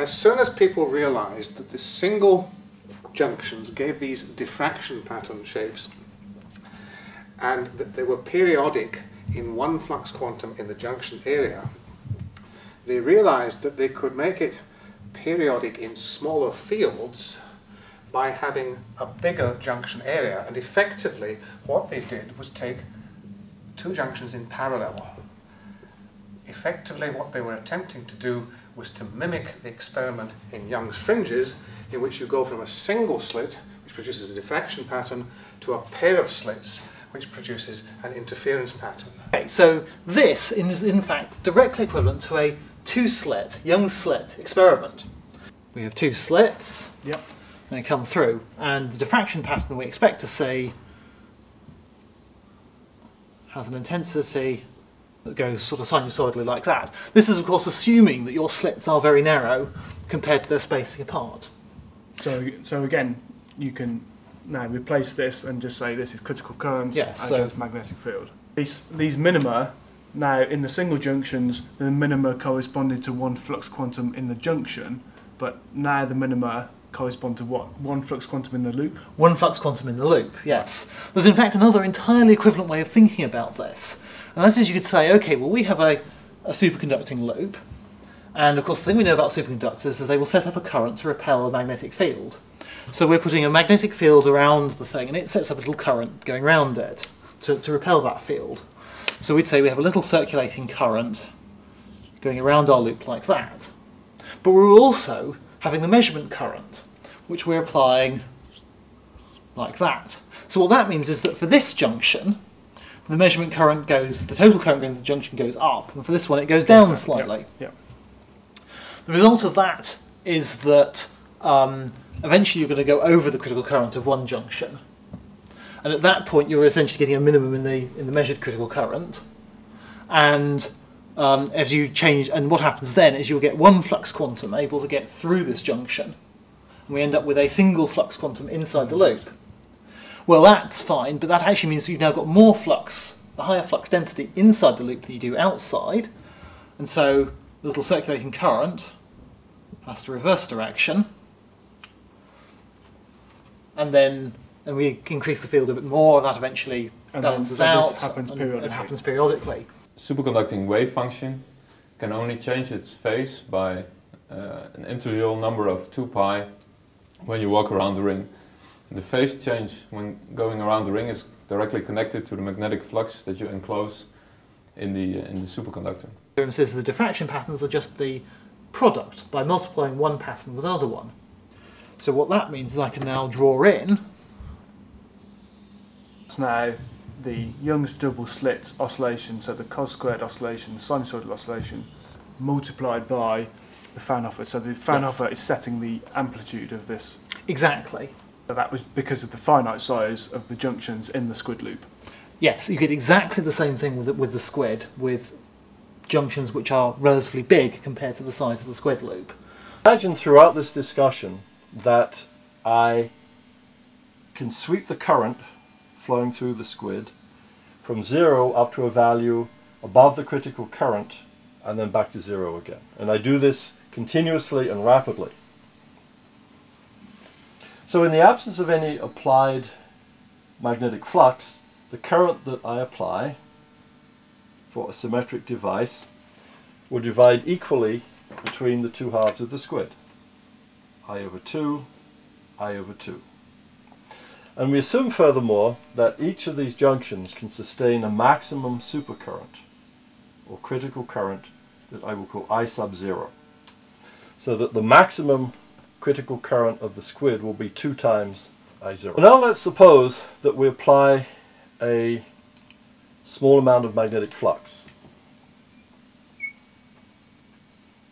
As soon as people realized that the single junctions gave these diffraction pattern shapes and that they were periodic in one flux quantum in the junction area, they realized that they could make it periodic in smaller fields by having a bigger junction area. And effectively, what they did was take two junctions in parallel. Effectively, what they were attempting to do was to mimic the experiment in Young's fringes, in which you go from a single slit, which produces a diffraction pattern, to a pair of slits, which produces an interference pattern. Okay, so this is in fact directly equivalent to a two-slit, Young's slit experiment. We have two slits, Yep. and they come through, and the diffraction pattern we expect to see has an intensity that goes sort of sinusoidally like that. This is of course assuming that your slits are very narrow compared to their spacing apart. So, so again, you can now replace this and just say this is critical current Yeah, so- against magnetic field. These, these minima, now in the single junctions, the minima corresponded to one flux quantum in the junction, but now the minima correspond to what? One flux quantum in the loop? One flux quantum in the loop, yes. There's in fact another entirely equivalent way of thinking about this. And that is you could say, okay, well we have a, a superconducting loop, and of course the thing we know about superconductors is they will set up a current to repel a magnetic field. So we're putting a magnetic field around the thing, and it sets up a little current going around it to, to repel that field. So we'd say we have a little circulating current going around our loop like that. But we're also having the measurement current, which we're applying like that. So what that means is that for this junction, the measurement current goes, the total current going to the junction goes up, and for this one it goes down slightly. Yep. The result of that is that um, eventually you're going to go over the critical current of one junction. And at that point you're essentially getting a minimum in the, in the measured critical current. And um, as you change, and what happens then is you'll get one flux quantum able to get through this junction. And we end up with a single flux quantum inside the loop. Well, that's fine, but that actually means you've now got more flux, a higher flux density inside the loop than you do outside. And so the little circulating current has to reverse direction. And then and we increase the field a bit more, and that eventually And then- balances so out. this happens and periodically. It happens periodically. Superconducting wave function can only change its phase by uh, an integral number of 2 pi when you walk around the ring. The phase change when going around the ring is directly connected to the magnetic flux that you enclose in the, uh, in the superconductor. theorem says the diffraction patterns are just the product by multiplying one pattern with another one. So what that means is I can now draw in It's now the Young's double slit oscillation, so the cos squared oscillation, sinusoidal oscillation, multiplied by the fan Fraunhofer. So the fan Fraunhofer is setting the amplitude of this. exactly. So that was because of the finite size of the junctions in the squid loop. Yes, you get exactly the same thing with the, with the squid, with junctions which are relatively big compared to the size of the squid loop. Imagine throughout this discussion that I can sweep the current flowing through the squid from zero up to a value above the critical current and then back to zero again. And I do this continuously and rapidly. So in the absence of any applied magnetic flux, the current that I apply for a symmetric device will divide equally between the two halves of the squid. I over 2, I over 2. And we assume furthermore that each of these junctions can sustain a maximum supercurrent or critical current that I will call I sub 0. So that the maximum critical current of the squid will be 2 times I0. Now let's suppose that we apply a small amount of magnetic flux.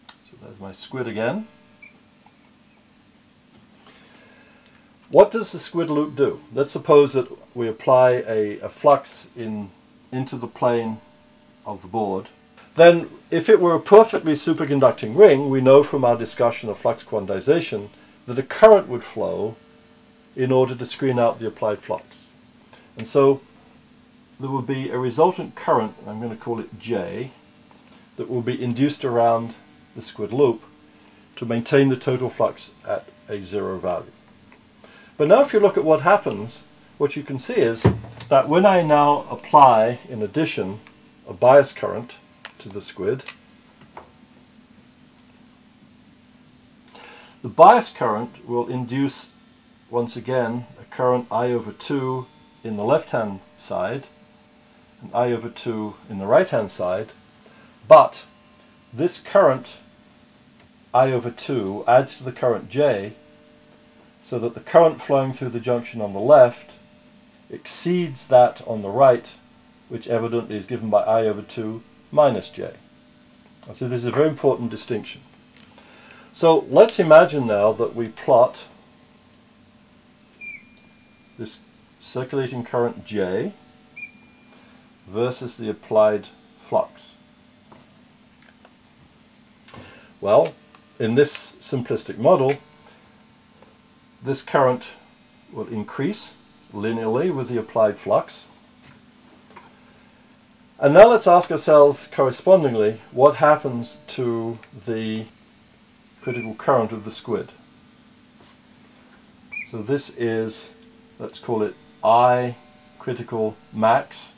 So there's my squid again. What does the squid loop do? Let's suppose that we apply a, a flux in into the plane of the board. Then if it were a perfectly superconducting ring, we know from our discussion of flux quantization that a current would flow in order to screen out the applied flux. And so there will be a resultant current, I'm going to call it J, that will be induced around the squid loop to maintain the total flux at a zero value. But now if you look at what happens, what you can see is that when I now apply, in addition, a bias current to the squid, the bias current will induce, once again, a current I over 2 in the left-hand side and I over 2 in the right-hand side, but this current I over 2 adds to the current J so that the current flowing through the junction on the left exceeds that on the right, which evidently is given by I over 2 minus J. And so this is a very important distinction. So let's imagine now that we plot this circulating current J versus the applied flux. Well, in this simplistic model, this current will increase linearly with the applied flux. And now let's ask ourselves correspondingly what happens to the critical current of the squid. So this is, let's call it I critical max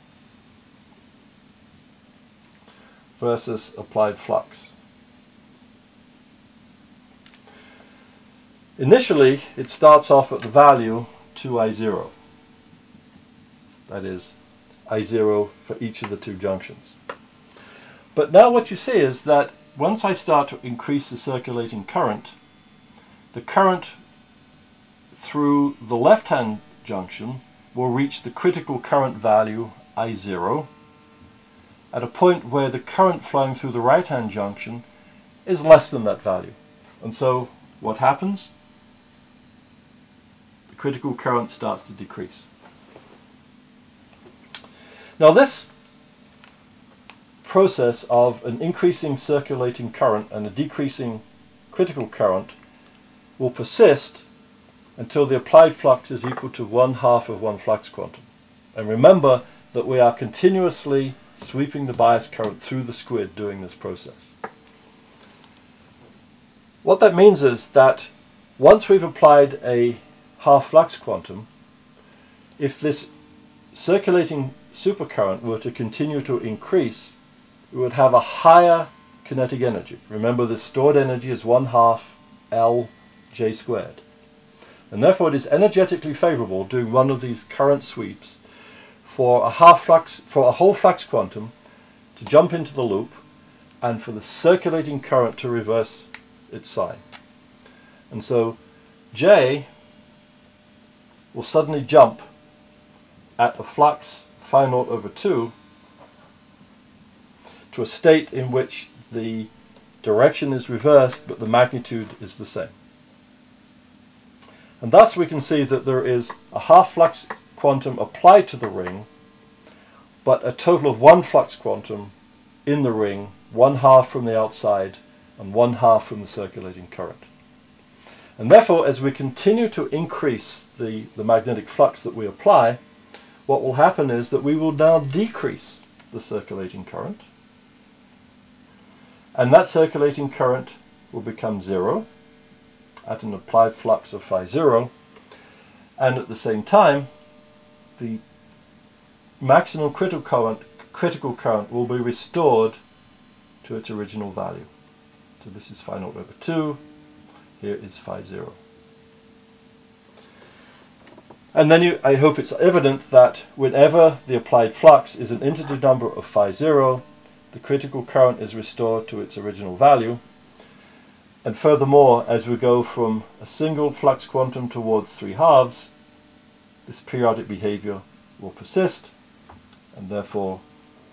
versus applied flux. Initially, it starts off at the value 2I0. That is I0 for each of the two junctions. But now what you see is that once I start to increase the circulating current, the current through the left-hand junction will reach the critical current value I0 at a point where the current flowing through the right-hand junction is less than that value. And so what happens? Critical current starts to decrease. Now this process of an increasing circulating current and a decreasing critical current will persist until the applied flux is equal to one half of one flux quantum. And remember that we are continuously sweeping the bias current through the squid during this process. What that means is that once we've applied a half flux quantum, if this circulating supercurrent were to continue to increase, we would have a higher kinetic energy. Remember the stored energy is 1 half L J squared. And therefore it is energetically favorable doing one of these current sweeps for a half flux, for a whole flux quantum to jump into the loop and for the circulating current to reverse its sign. And so J will suddenly jump at a flux phi naught over 2 to a state in which the direction is reversed but the magnitude is the same. And thus we can see that there is a half flux quantum applied to the ring, but a total of one flux quantum in the ring, one half from the outside and one half from the circulating current. And therefore, as we continue to increase the, the magnetic flux that we apply, what will happen is that we will now decrease the circulating current, and that circulating current will become zero at an applied flux of phi 0 and at the same time the maximum critical current, critical current will be restored to its original value. So this is phi naught over 2, here is phi 0. And then you, I hope it's evident that whenever the applied flux is an integer number of phi 0, the critical current is restored to its original value, and furthermore, as we go from a single flux quantum towards three halves, this periodic behavior will persist, and therefore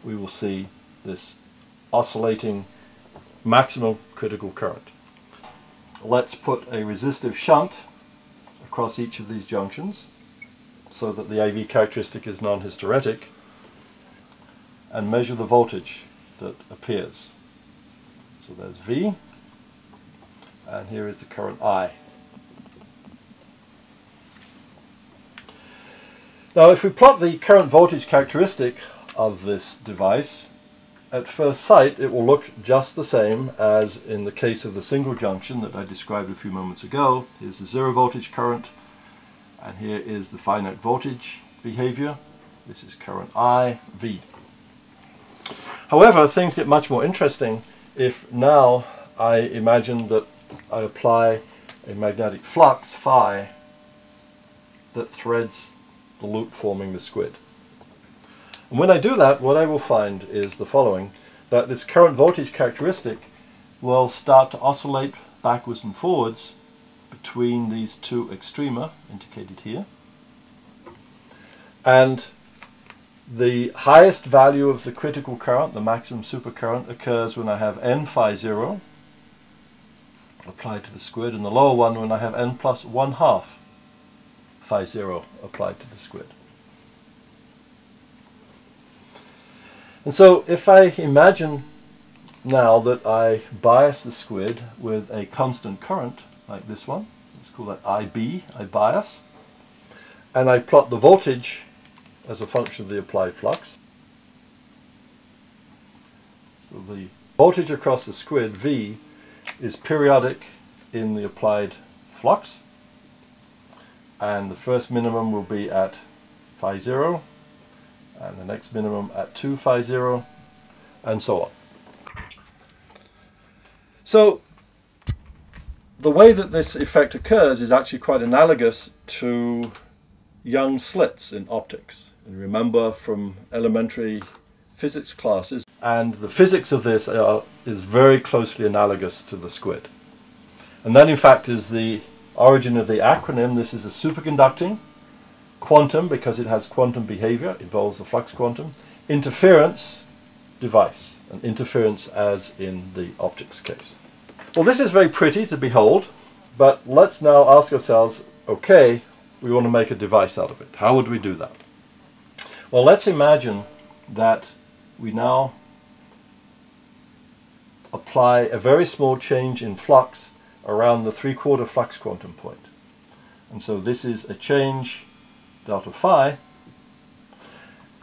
we will see this oscillating maximum critical current. Let's put a resistive shunt across each of these junctions so that the IV characteristic is non-hysteretic and measure the voltage that appears. So there's V, and here is the current I. Now if we plot the current voltage characteristic of this device, at first sight, it will look just the same as in the case of the single junction that I described a few moments ago. Here's the zero voltage current, and here is the finite voltage behavior. This is current I, V. However, things get much more interesting if now I imagine that I apply a magnetic flux, phi, that threads the loop forming the squid. And when I do that, what I will find is the following, that this current voltage characteristic will start to oscillate backwards and forwards between these two extrema, indicated here. And the highest value of the critical current, the maximum supercurrent, occurs when I have n phi 0 applied to the squid, and the lower one when I have n plus 1 half phi 0 applied to the squid. And so if I imagine now that I bias the squid with a constant current, like this one, let's call that IB, I bias, and I plot the voltage as a function of the applied flux. So the voltage across the squid, V, is periodic in the applied flux, and the first minimum will be at phi 0, and the next minimum at 2 phi 0 and so on. So the way that this effect occurs is actually quite analogous to Young slits in optics. And remember from elementary physics classes, and the physics of this are, is very closely analogous to the squid. And that in fact is the origin of the acronym. This is a superconducting quantum because it has quantum behavior, involves the flux quantum, interference device, and interference as in the optics case. Well, this is very pretty to behold, but let's now ask ourselves, okay, we want to make a device out of it. How would we do that? Well, let's imagine that we now apply a very small change in flux around the three-quarter flux quantum point. And so this is a change delta phi,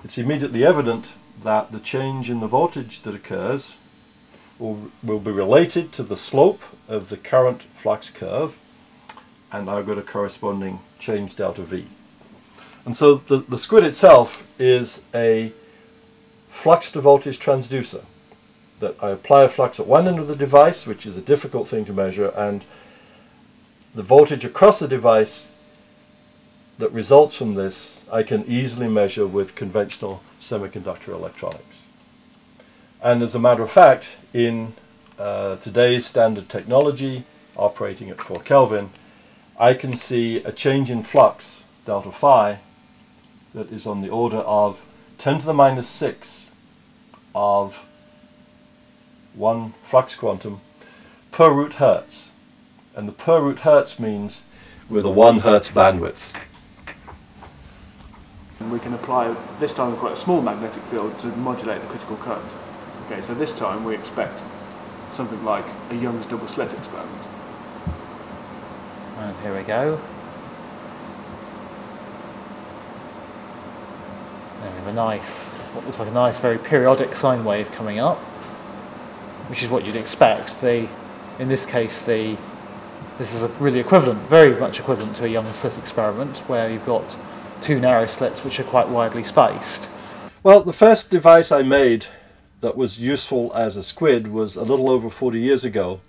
it's immediately evident that the change in the voltage that occurs will, will be related to the slope of the current flux curve and I've got a corresponding change delta V. And so the, the squid itself is a flux to voltage transducer that I apply a flux at one end of the device, which is a difficult thing to measure, and the voltage across the device that results from this I can easily measure with conventional semiconductor electronics. And as a matter of fact, in uh, today's standard technology operating at 4 Kelvin, I can see a change in flux, delta phi, that is on the order of 10 to the minus 6 of one flux quantum per root hertz. And the per root hertz means with a 1 hertz bandwidth. And we can apply, this time we've a small magnetic field to modulate the critical current. Okay, so this time we expect something like a Young's double slit experiment. And here we go. There we have a nice, what looks like a nice, very periodic sine wave coming up, which is what you'd expect. The, in this case, the this is really equivalent, very much equivalent to a Young's slit experiment, where you've got two narrow slits which are quite widely spaced. Well, the first device I made that was useful as a squid was a little over 40 years ago.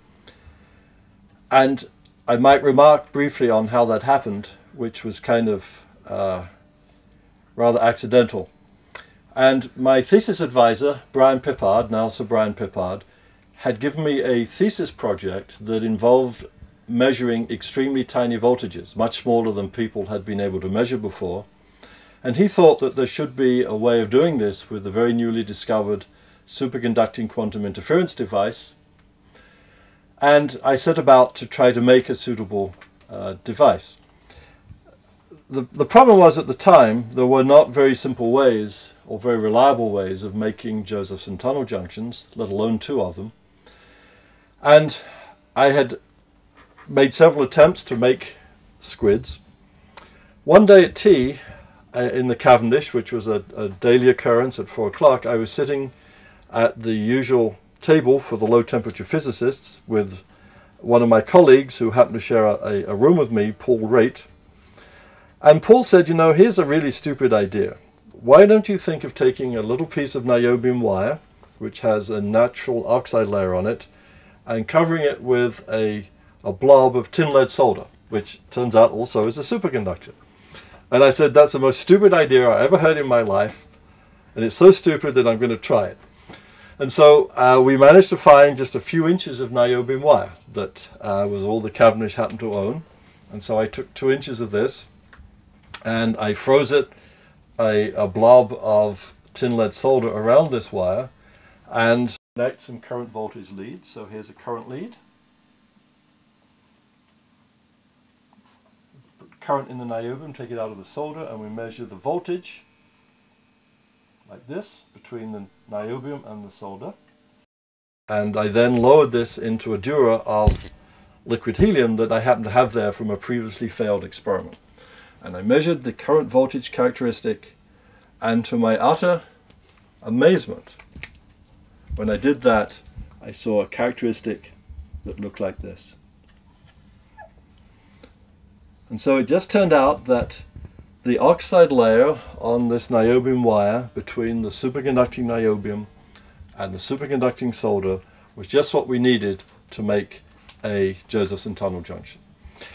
And I might remark briefly on how that happened, which was kind of uh, rather accidental. And my thesis advisor, Brian Pippard, now Sir Brian Pippard, had given me a thesis project that involved measuring extremely tiny voltages, much smaller than people had been able to measure before. And he thought that there should be a way of doing this with the very newly discovered superconducting quantum interference device. And I set about to try to make a suitable uh, device. The, the problem was at the time there were not very simple ways or very reliable ways of making Josephson tunnel junctions, let alone two of them. And I had made several attempts to make squids. One day at tea uh, in the Cavendish, which was a, a, daily occurrence at four o'clock, I was sitting at the usual table for the low temperature physicists with one of my colleagues who happened to share a, a room with me, Paul Wraight. And Paul said, you know, here's a really stupid idea. Why don't you think of taking a little piece of niobium wire, which has a natural oxide layer on it, and covering it with a, a blob of tin lead solder, which turns out also is a superconductor. And I said, that's the most stupid idea I ever heard in my life, and it's so stupid that I'm going to try it. And so uh, we managed to find just a few inches of niobium wire that uh, was all the Cavendish happened to own. And so I took two inches of this and I froze it, a, a blob of tin lead solder around this wire and connect some current voltage leads. So here's a current lead. Current in the niobium, take it out of the solder and we measure the voltage like this between the niobium and the solder. And I then lowered this into a dewar of liquid helium that I happened to have there from a previously failed experiment. And I measured the current voltage characteristic and to my utter amazement, when I did that, I saw a characteristic that looked like this. And so it just turned out that the oxide layer on this niobium wire between the superconducting niobium and the superconducting solder was just what we needed to make a Josephson tunnel junction.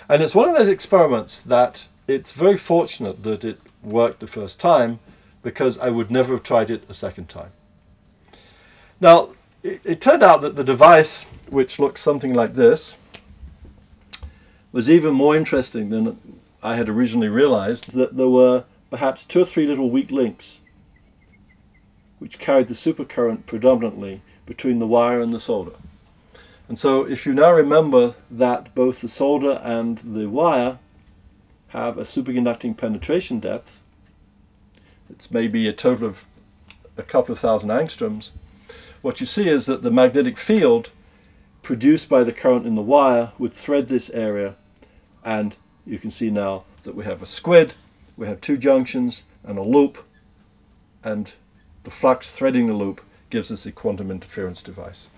And it's one of those experiments that it's very fortunate that it worked the first time because I would never have tried it a second time. Now, it, it turned out that the device, which looks something like this, was even more interesting than I had originally realized that there were perhaps two or three little weak links which carried the supercurrent predominantly between the wire and the solder. And so if you now remember that both the solder and the wire have a superconducting penetration depth, it's maybe a total of a couple of thousand angstroms, what you see is that the magnetic field produced by the current in the wire would thread this area and you can see now that we have a squid, we have two junctions and a loop, and the flux threading the loop gives us a quantum interference device.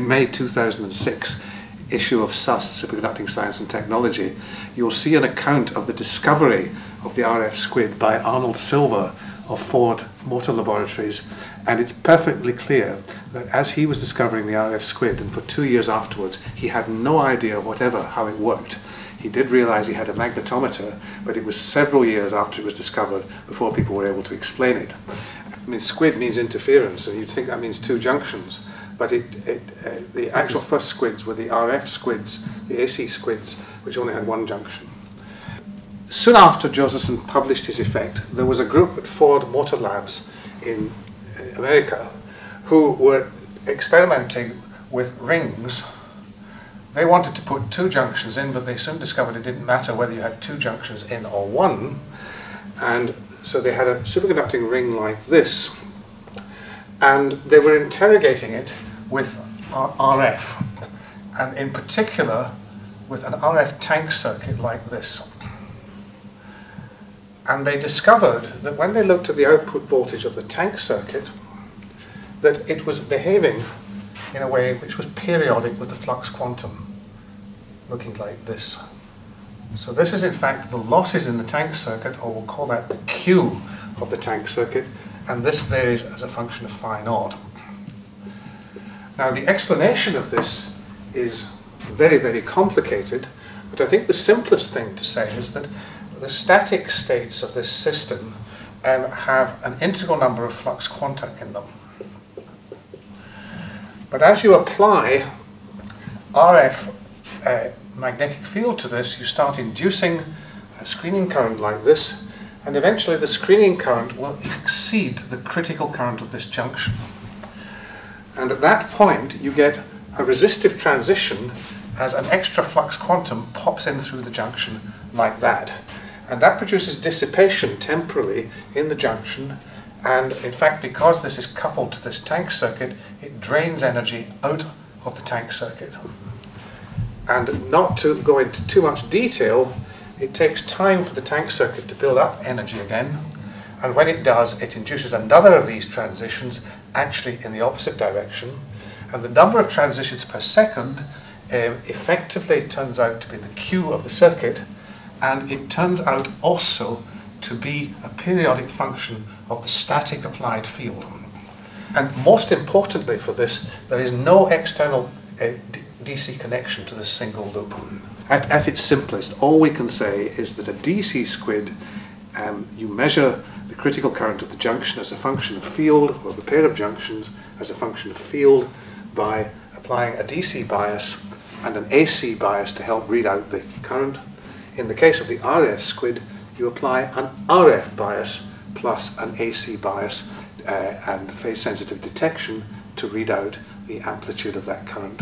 May 2006 issue of SUS, Superconducting Science and Technology, you'll see an account of the discovery of the RF squid by Arnold Silver of Ford Motor Laboratories and it's perfectly clear that as he was discovering the RF squid, and for two years afterwards, he had no idea whatever how it worked. He did realize he had a magnetometer, but it was several years after it was discovered before people were able to explain it. I mean, squid means interference, and you'd think that means two junctions. But it, it, uh, the actual first squids were the RF squids, the AC squids, which only had one junction. Soon after Josephson published his effect, there was a group at Ford Motor Labs in America who were experimenting with rings. They wanted to put two junctions in, but they soon discovered it didn't matter whether you had two junctions in or one. And so they had a superconducting ring like this. And they were interrogating it with RF. And in particular, with an RF tank circuit like this. And they discovered that when they looked at the output voltage of the tank circuit, that it was behaving in a way which was periodic with the flux quantum, looking like this. So this is in fact the losses in the tank circuit, or we'll call that the Q of the tank circuit, and this varies as a function of phi naught. Now the explanation of this is very, very complicated, but I think the simplest thing to say is that the static states of this system um, have an integral number of flux quanta in them. But as you apply RF uh, magnetic field to this, you start inducing a screening current like this, and eventually the screening current will exceed the critical current of this junction. And at that point, you get a resistive transition as an extra flux quantum pops in through the junction like that. And that produces dissipation temporarily in the junction and in fact, because this is coupled to this tank circuit, it drains energy out of the tank circuit. And not to go into too much detail, it takes time for the tank circuit to build up energy again. And when it does, it induces another of these transitions actually in the opposite direction. And the number of transitions per second um, effectively turns out to be the Q of the circuit, and it turns out also to be a periodic function of the static applied field. And most importantly for this, there is no external uh, DC connection to this single loop. At, at its simplest, all we can say is that a DC squid, um, you measure the critical current of the junction as a function of field, or the pair of junctions as a function of field, by applying a DC bias and an AC bias to help read out the current. In the case of the RF squid, you apply an RF bias plus an AC bias uh, and phase sensitive detection to read out the amplitude of that current.